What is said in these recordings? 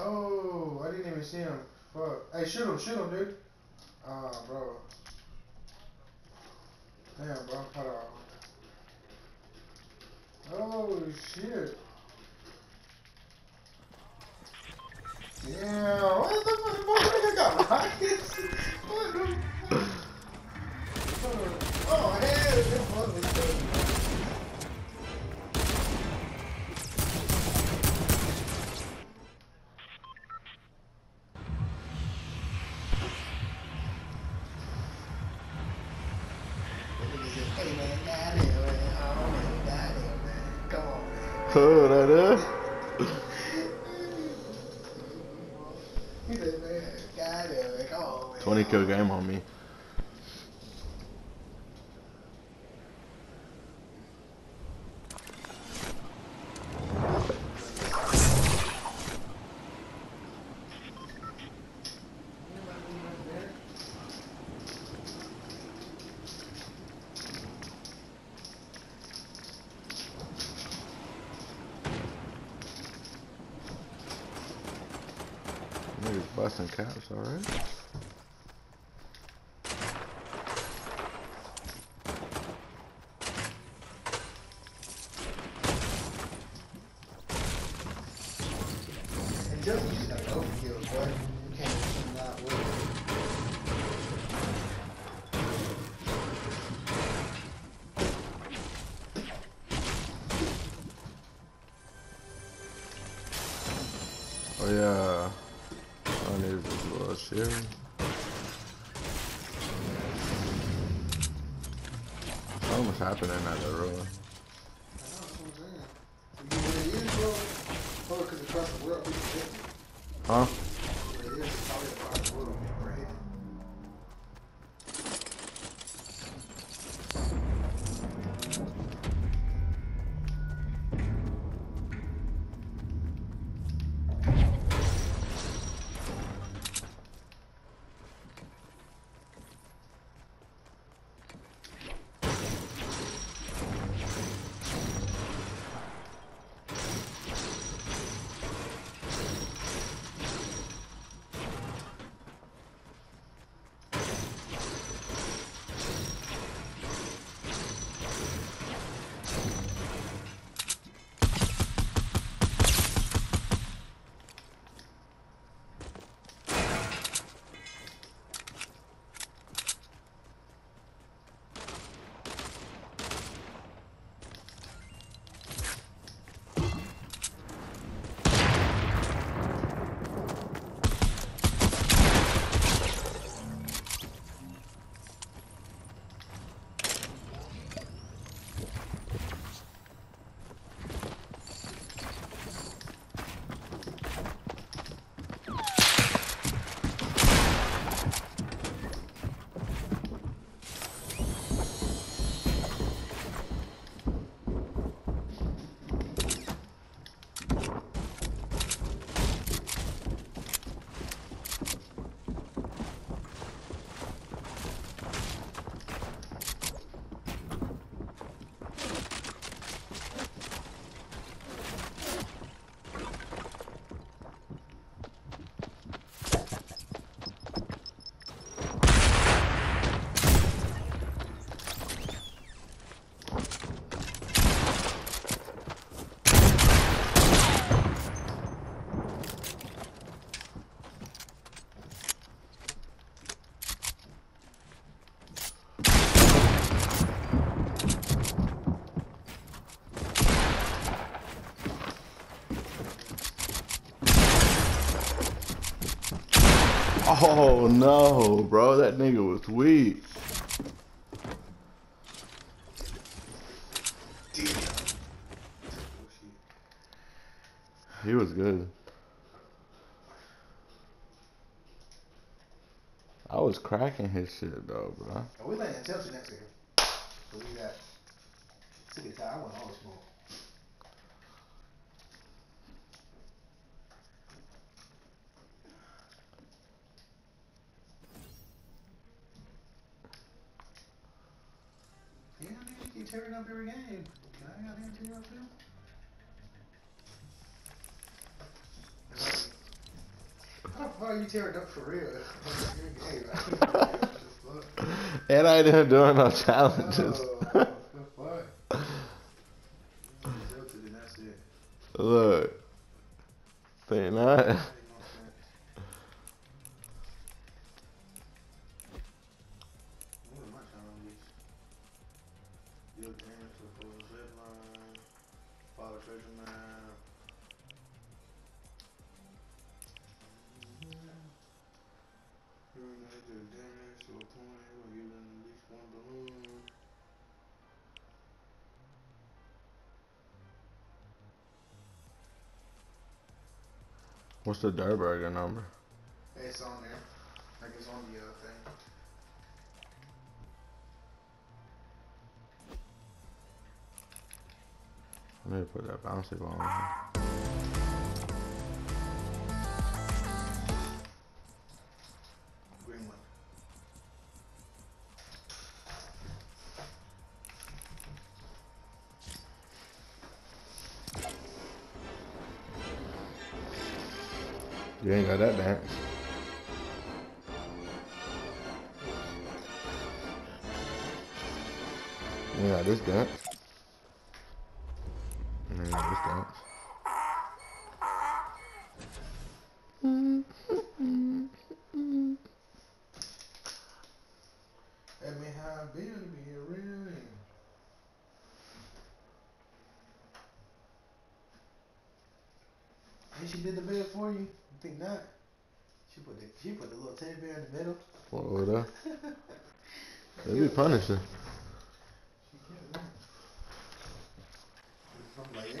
Oh, I didn't even see him. Fuck. Hey, shoot him, shoot him, dude. Ah, oh, bro. Damn, bro. Hold on. Oh, shit. Damn. What the fuck? What the fuck? I got rockets? What the fuck? Oh, hell. This Twenty kill game on me. Busting caps, alright. happening at the road. Oh no, bro, that nigga was weak. He was good. I was cracking his shit though, bro. Oh, we landing Chelsea next year. But we. I all smoke. Tearing up every game. Can I goddamn tear up too? How the fuck you tearing up for real? Hey, like, what the fuck? And I didn't do no challenges. Oh, the fuck? Tilted and that's it. Look. Deal damage to the line. Follow treasure map. Doing that deal damage to a point or giving at least one balloon. What's the Durrr Burger number? It's on there. Like it's on the other thing. I need to put that bouncy ball in here. Green one. You ain't got that dance. You got this dance. Dance. Let me have been be a real And she did the bed for you? You think not? She put the she put the little teddy bear in the middle. What over there? They be punishing. She killed me.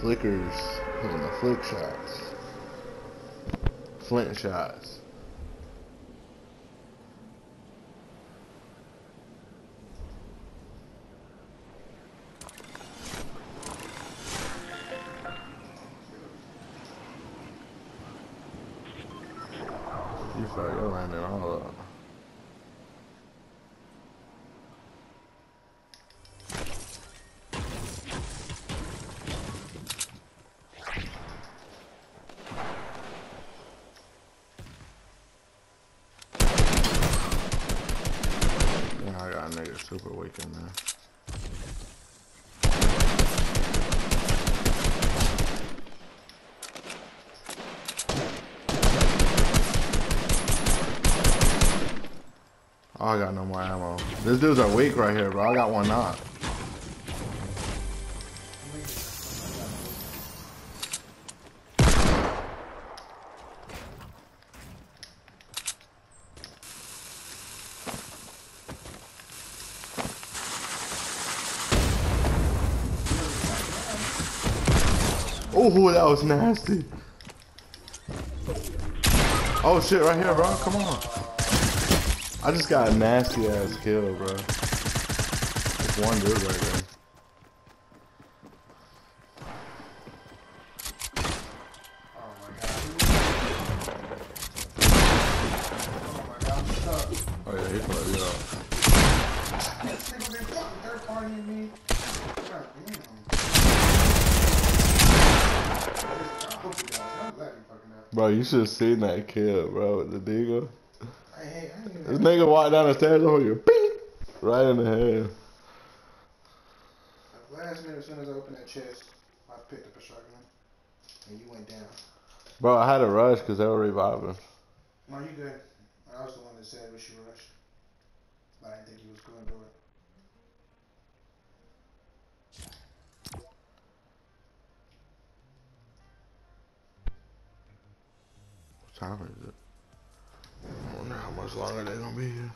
Flickers. Hitting the flick shots. Flint shots. You you're landing all up. Yeah, I got a there. Oh, I got no more ammo. This dude's are weak right here, bro. I got one knock. Oh, that was nasty. Oh shit, right here, bro. Come on. I just got a nasty ass kill, bro. Just one dude right there. Oh. Oh. Oh yeah, he fucked me up. Fucking third partying. Bro, you should have seen that kid, bro, with the nigga. This nigga walked down the stairs on you, beep, right in the head. Last minute, as soon as I opened that chest, I picked up a shotgun, and you went down. Bro, I had to rush because they were reviving. No, you good. I was the one that said we should rush, but I didn't think you was going to do it. time is it? I wonder how much longer they're gonna be here.